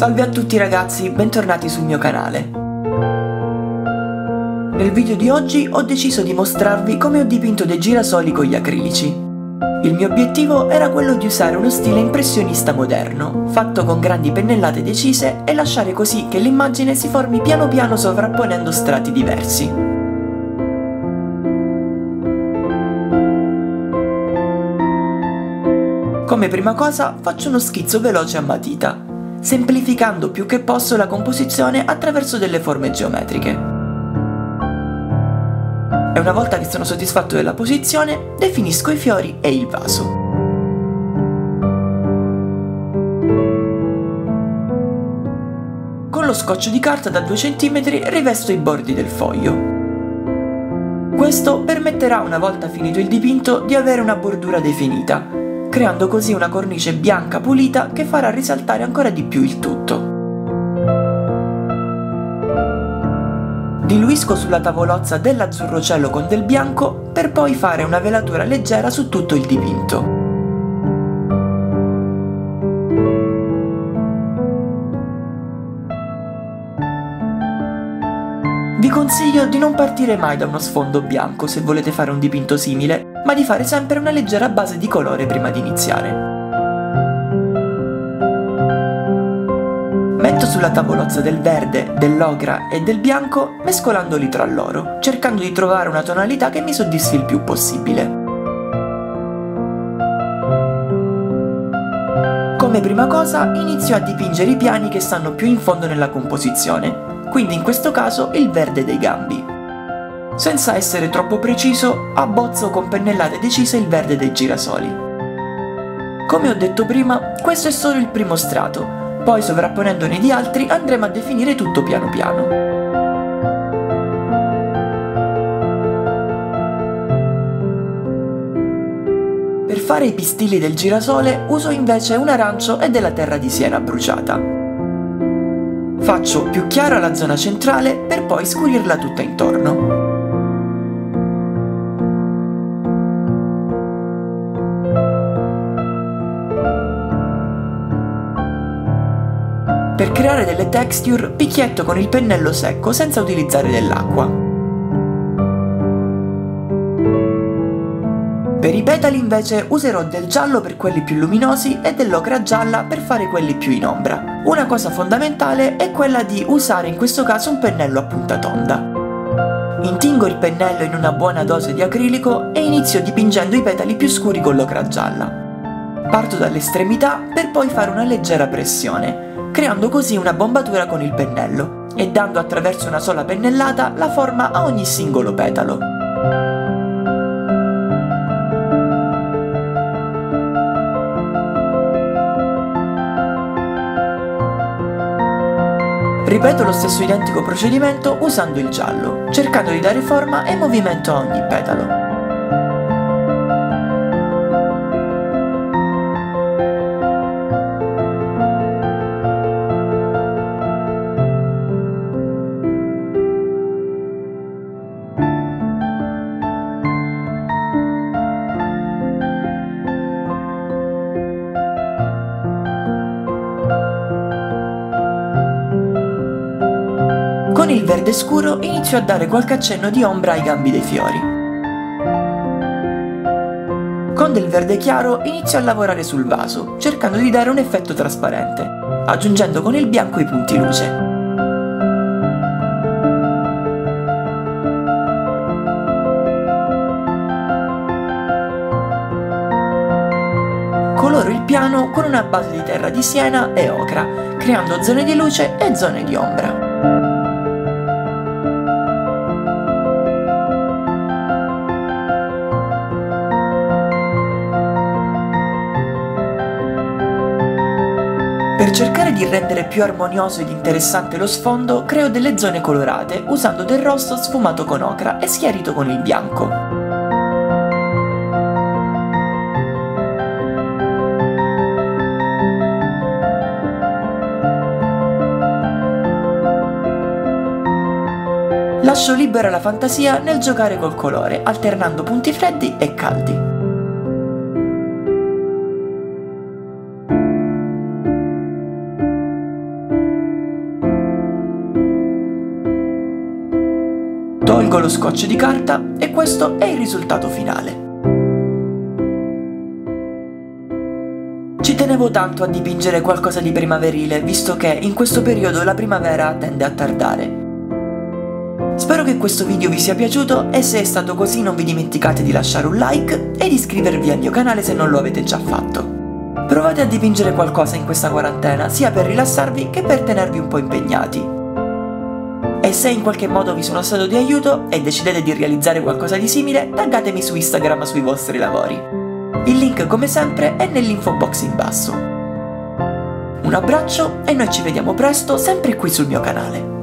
Salve a tutti ragazzi, bentornati sul mio canale. Nel video di oggi ho deciso di mostrarvi come ho dipinto dei girasoli con gli acrilici. Il mio obiettivo era quello di usare uno stile impressionista moderno, fatto con grandi pennellate decise e lasciare così che l'immagine si formi piano piano sovrapponendo strati diversi. Come prima cosa faccio uno schizzo veloce a matita, semplificando più che posso la composizione attraverso delle forme geometriche. E una volta che sono soddisfatto della posizione, definisco i fiori e il vaso. Con lo scotch di carta da 2 cm rivesto i bordi del foglio. Questo permetterà una volta finito il dipinto di avere una bordura definita, creando così una cornice bianca pulita che farà risaltare ancora di più il tutto. Diluisco sulla tavolozza dell'azzurro cielo con del bianco per poi fare una velatura leggera su tutto il dipinto. Consiglio di non partire mai da uno sfondo bianco se volete fare un dipinto simile, ma di fare sempre una leggera base di colore prima di iniziare. Metto sulla tavolozza del verde, dell'ocra e del bianco mescolandoli tra loro, cercando di trovare una tonalità che mi soddisfi il più possibile. Come prima cosa inizio a dipingere i piani che stanno più in fondo nella composizione, quindi in questo caso il verde dei gambi. Senza essere troppo preciso, abbozzo con pennellate decise il verde dei girasoli. Come ho detto prima, questo è solo il primo strato, poi sovrapponendone di altri andremo a definire tutto piano piano. Per fare i pistilli del girasole uso invece un arancio e della terra di siena bruciata. Faccio più chiara la zona centrale per poi scurirla tutta intorno. Per creare delle texture picchietto con il pennello secco senza utilizzare dell'acqua. Per i petali invece userò del giallo per quelli più luminosi e dell'ocra gialla per fare quelli più in ombra. Una cosa fondamentale è quella di usare in questo caso un pennello a punta tonda. Intingo il pennello in una buona dose di acrilico e inizio dipingendo i petali più scuri con l'ocra gialla. Parto dall'estremità per poi fare una leggera pressione, creando così una bombatura con il pennello e dando attraverso una sola pennellata la forma a ogni singolo petalo. Ripeto lo stesso identico procedimento usando il giallo, cercando di dare forma e movimento a ogni petalo. Con il verde scuro inizio a dare qualche accenno di ombra ai gambi dei fiori. Con del verde chiaro inizio a lavorare sul vaso, cercando di dare un effetto trasparente, aggiungendo con il bianco i punti luce. Coloro il piano con una base di terra di siena e ocra, creando zone di luce e zone di ombra. Per cercare di rendere più armonioso ed interessante lo sfondo, creo delle zone colorate usando del rosso sfumato con ocra e schiarito con il bianco. Lascio libera la fantasia nel giocare col colore, alternando punti freddi e caldi. Tolgo lo scotch di carta e questo è il risultato finale. Ci tenevo tanto a dipingere qualcosa di primaverile, visto che in questo periodo la primavera tende a tardare. Spero che questo video vi sia piaciuto e se è stato così non vi dimenticate di lasciare un like e di iscrivervi al mio canale se non lo avete già fatto. Provate a dipingere qualcosa in questa quarantena, sia per rilassarvi che per tenervi un po' impegnati. E se in qualche modo vi sono stato di aiuto e decidete di realizzare qualcosa di simile, taggatemi su Instagram sui vostri lavori. Il link come sempre è nell'info box in basso. Un abbraccio e noi ci vediamo presto sempre qui sul mio canale.